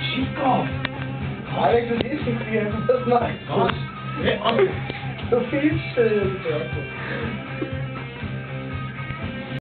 Chico! Alex, to nie jest klient, to machst du. Was? on... To pisze.